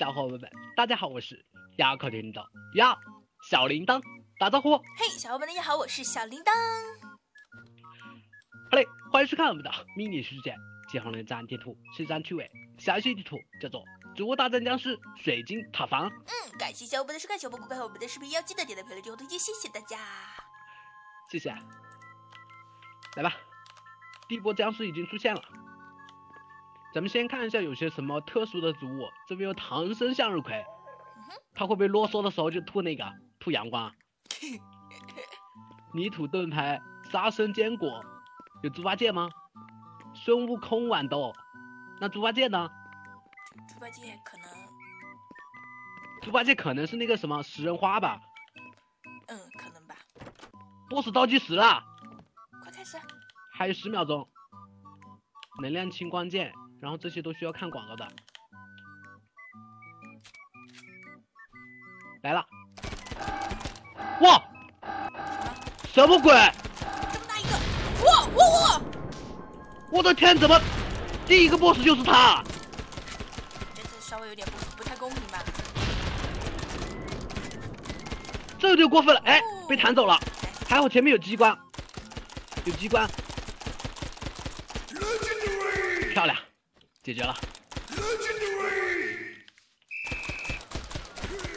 小伙伴们，大家好，我是亚克厅的亚小铃铛，打招呼。嘿，小伙伴们，大家好，我是小铃铛。好嘞，欢迎收看我们的迷你世界。接下来这张地图是一张趣味详细地图，叫做《植物大战僵尸：水晶塔防》。嗯，感谢小伙伴的收看，小伙伴观看我们的视频要记得点赞、评论、最后推荐，谢谢大家。谢谢。来吧，第一波僵尸已经出现了。咱们先看一下有些什么特殊的植物。这边有唐僧向日葵，它会不会啰嗦的时候就吐那个吐阳光？泥土盾牌、沙参坚果，有猪八戒吗？孙悟空豌豆，那猪八戒呢？猪八戒可能，猪八戒可能是那个什么食人花吧？嗯，可能吧。boss 倒计时了，快开始！还有十秒钟。能量清光剑。然后这些都需要看广告的。来了！哇！什么鬼？这么大一个！哇哇哇！我的天，怎么第一个 boss 就是他？这次稍微有点不不太公平吧？这有点过分了！哎，被弹走了。还好前面有机关，有机关。漂亮。解决了，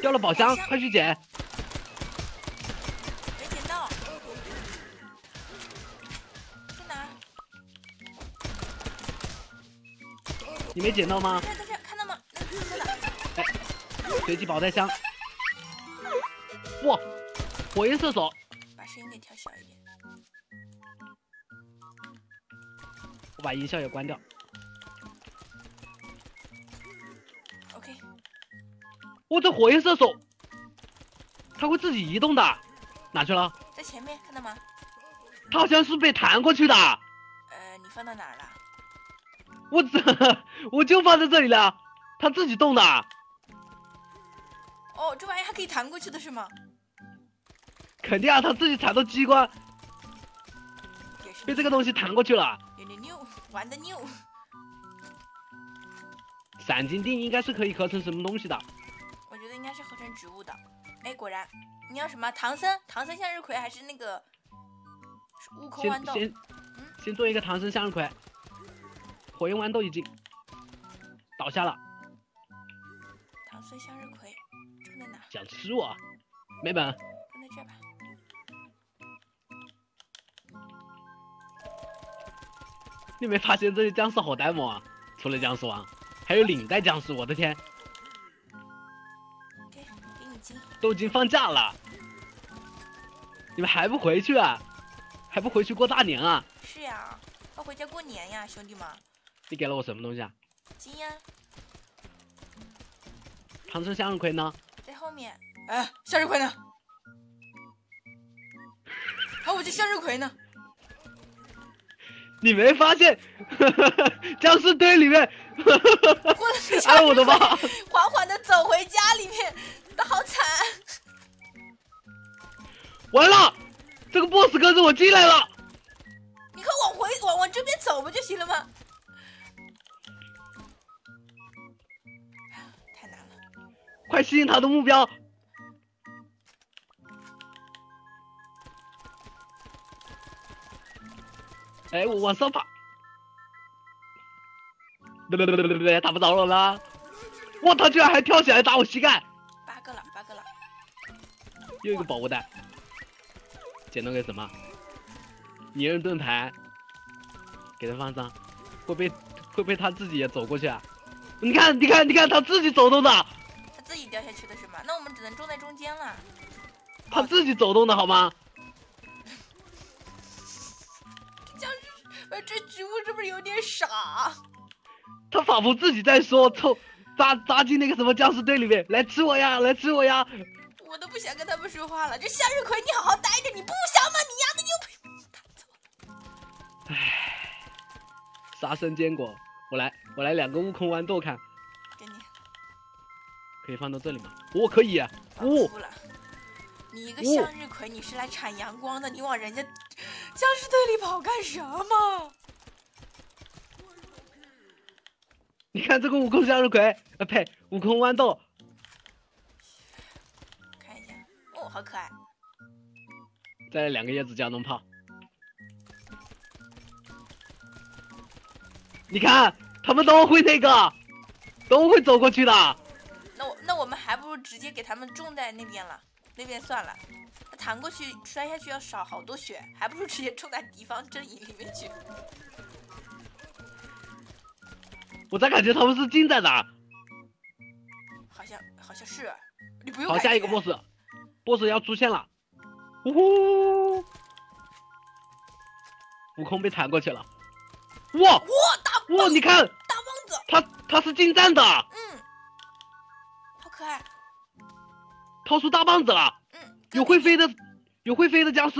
掉了宝箱，快去捡！没捡到，在哪？你没捡到吗？在这，看到吗？在哪？哎，随机宝袋箱。哇，火焰射手！把声音给调小一点。我把音效也关掉。我这火焰射手，他会自己移动的，哪去了？在前面，看到吗？他好像是被弹过去的。呃，你放到哪儿了？我这我就放在这里了，他自己动的。哦，这玩意还可以弹过去的是吗？肯定啊，他自己踩到机关，被这个东西弹过去了。有点牛，玩的牛。闪金锭应该是可以合成什么东西的。应该是合成植物的，哎，果然，你要什么唐僧？唐僧向日葵还是那个悟空豌豆？先先先做一个唐僧向日葵，火焰豌豆已经倒下了。唐僧向日葵种在哪？想吃我？没本。种在这吧。你没发现这些僵尸好呆萌啊？除了僵尸王，还有领带僵尸，我的天！都已经放假了，你们还不回去啊？还不回去过大年啊？是呀，要回家过年呀，兄弟们。你给了我什么东西啊？金呀。唐僧向日葵呢？在后面。哎，向日葵呢？还我这向日葵呢？你没发现 僵尸堆里面？哎我的妈！缓缓的走完了，这个 boss 跟着我进来了。你快往回往往这边走不就行了吗？太难了！快吸引他的目标！哎，我往上爬！对对对对对对，打不着了啦！哇，他居然还跳起来打我膝盖！八个了，八个了又一个宝物袋，捡到个什么？泥人盾牌，给他放上，会不会会不会他自己也走过去啊？你看，你看，你看，他自己走动的。他自己掉下去的是吗？那我们只能种在中间了。他自己走动的好吗？僵尸，呃，这植物是不是有点傻？他仿佛自己在说：“凑扎扎进那个什么僵尸堆里面，来吃我呀，来吃我呀。”我都不想跟他们说话了。这向日葵，你好好待着，你不想吗？你丫的牛皮！他走了。唉，沙参坚果，我来，我来两个悟空豌豆看。给你。可以放到这里吗？我可以。呜。你一个向日葵，你是来产阳光的，你往人家僵尸堆里跑干什么？你看。看这个悟空向日葵，呃呸，悟空豌豆，可爱。再来两个叶子加农炮。你看，他们都会那个，都会走过去的。那我那我们还不如直接给他们种在那边了，那边算了。弹过去摔下去要少好多血，还不如直接种在敌方阵营里面去。我咋感觉他们是近在哪？好像好像是，你不用。好，下一个 boss，boss 要出现了。呜呼！悟空被弹过去了。哇哇大哇！你看大棒子，他他是近战的。嗯，好可爱。掏出大棒子了。嗯。有会飞的，有会飞的僵尸。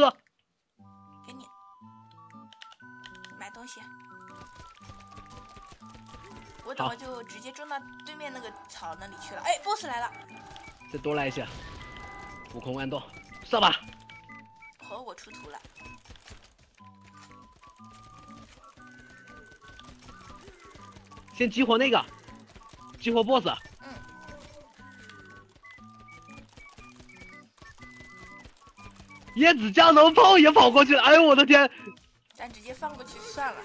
给你买东西。我等会就直接撞到对面那个草那里去了。哎，boss 来了。再多来一些。悟空豌豆，上吧。哦我出图了。先激活那个，激活 boss。嗯。椰子加农炮也跑过去了，哎呦我的天！咱直接放过去算了。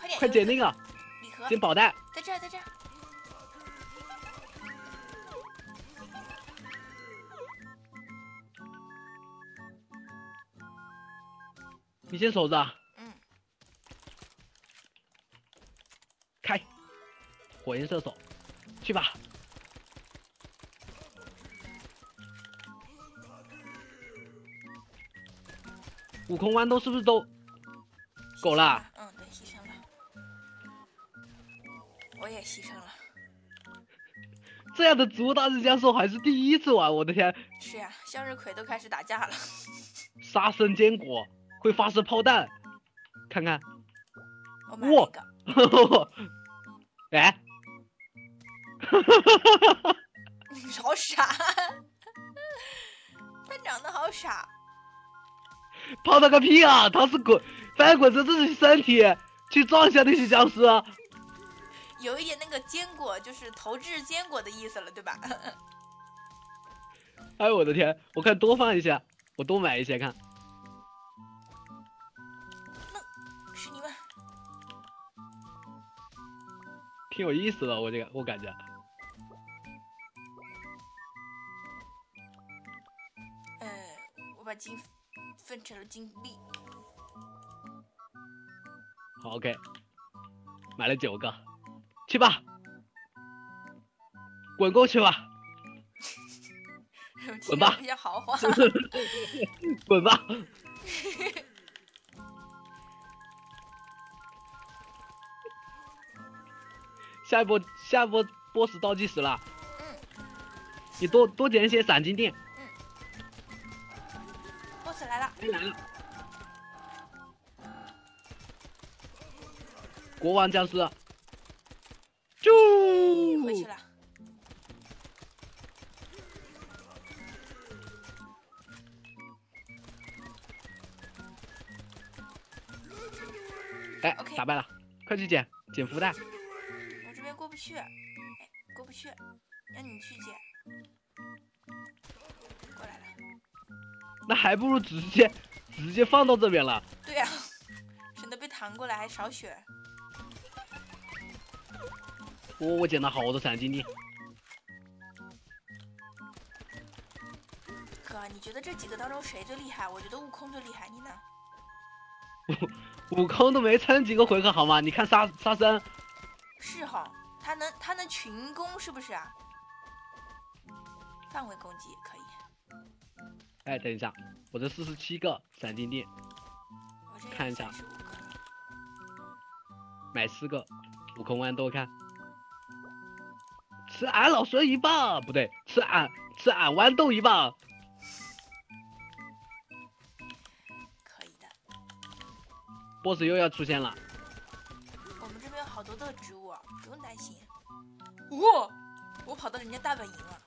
快点！快捡那个礼盒。捡宝袋。在这儿，在这。你先守着。嗯。开，火焰射手，去吧。悟空豌豆是不是都狗了？嗯，对，牺牲了。我也牺牲了。这样的植物大战僵兽还是第一次玩，我的天！是呀，向日葵都开始打架了。杀生坚果。会发射炮弹，看看，哇，哎，好傻，他长得好傻，跑他个屁啊！他是滚翻滚着自己身体去撞一下那些僵尸，有一点那个坚果就是投掷坚果的意思了，对吧？哎呦我的天，我看多放一些，我多买一些看。挺有意思的，我这个我感觉。嗯，我把金分成了金币。好，OK，买了九个，去吧，滚过去吧，滚吧，比较豪华，滚吧。下一波，下一波 boss 倒计时了。嗯。你多多捡一些闪金锭。嗯。boss 来了。来了。国王僵尸。就回去了。哎，打败了，快去捡捡福袋。去，哎，过不去，让你去捡。过来了。那还不如直接直接放到这边了。对呀，省得被弹过来还少血。我我捡了好多闪金锭。哥，你觉得这几个当中谁最厉害？我觉得悟空最厉害，你呢？悟 悟空都没撑几个回合好吗？你看沙沙僧。是哈。他能他能群攻是不是啊？范围攻击也可以。哎，等一下，我这四十七个闪金锭，看一下，买四个悟空豌豆看，吃俺老孙一棒，不对，吃俺吃俺豌豆一棒。可以的。boss 又要出现了。好多的植物。不用担心，哇！我跑到人家大本营了，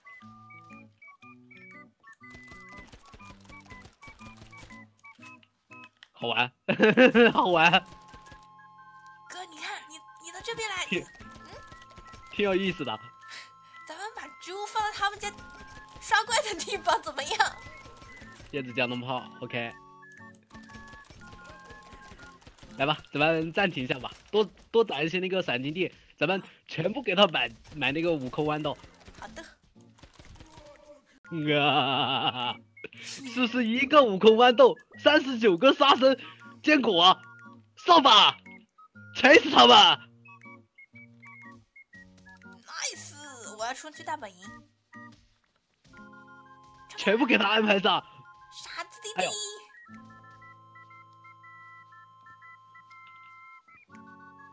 好玩，好玩。哥，你看，你你到这边来挺挺有意思的。咱们把植物放到他们家刷怪的地方怎么样？叶子加农炮，OK。来吧，咱们暂停一下吧，多多攒一些那个闪金地，咱们全部给他买买那个悟空豌豆。好的。啊！四十一个悟空豌豆，三十九个杀生坚果，上吧，锤死他们！Nice！我要冲去大本营，全部给他安排上。傻子弟弟。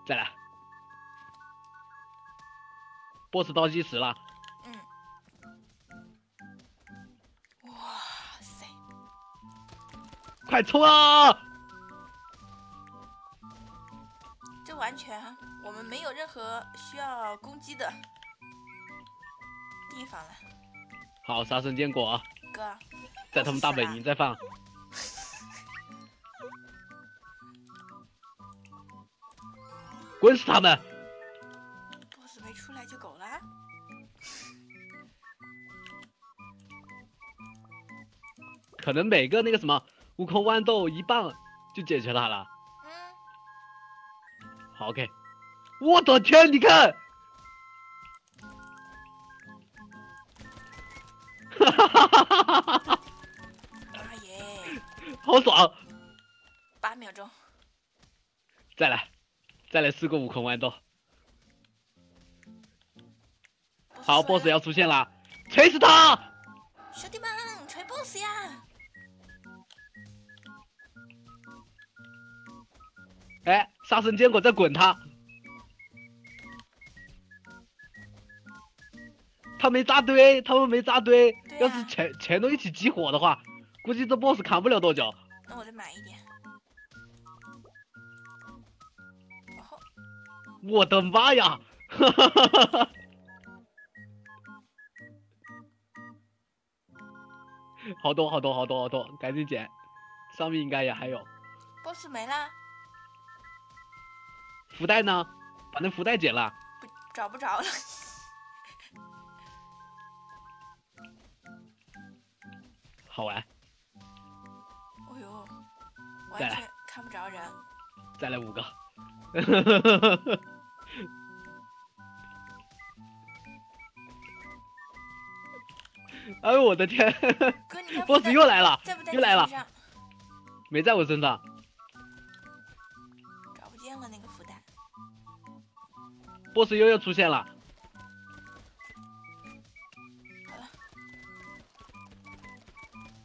再来，boss 倒计时了。嗯。哇塞！快冲啊！这完全我们没有任何需要攻击的地方了。好，杀生坚果。哥。在他们大本营再放。滚死他们！boss 没出来就狗了。可能每个那个什么悟空豌豆一棒就解决他了。嗯。好，OK。我的天，你看！哈哈哈哈哈哈！妈耶！好爽！八秒钟。再来。再来四个悟空豌豆，好，boss 要出现了，锤死他！兄弟们，锤 boss 呀！哎，杀神坚果在滚他，他没扎堆，他们没扎堆，要是全全都一起集火的话，估计这 boss 扛不了多久。那我再买一点。我的妈呀！哈哈哈哈哈！好多好多好多好多，赶紧捡，上面应该也还有。boss 没了。福袋呢？把那福袋捡了。不，找不着了。好玩。哦呦，完全看不着人。再来五个。哎呦我的天！boss 又来了，又来了，没在我身上，找不见了那个福袋。boss 又要出现了，好了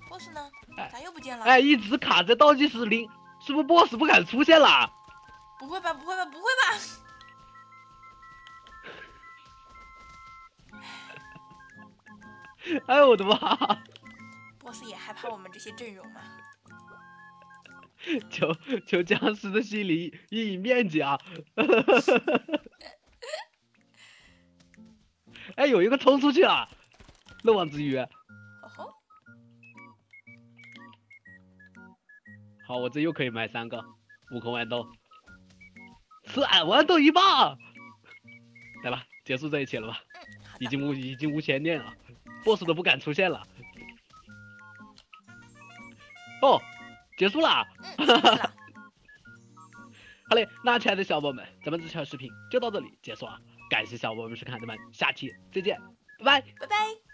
，boss 呢？咋又不见了？哎，一直卡在倒计时零，是不是 boss 不敢出现了？不会吧？不会吧？不会吧？哎呦我的妈！boss 也害怕我们这些阵容吗？求求僵尸的心理阴影面积啊！哎，有一个冲出去了，漏网之鱼。哦好，我这又可以买三个悟空豌豆。吃俺豌豆一棒，来吧，结束这一切了吧？已经无已经无悬念了，boss 都不敢出现了。哦，结束了。好嘞，那亲爱的小伙伴们，咱们这条视频就到这里结束啊。感谢小伙伴们收看，咱们下期再见，拜拜，拜拜。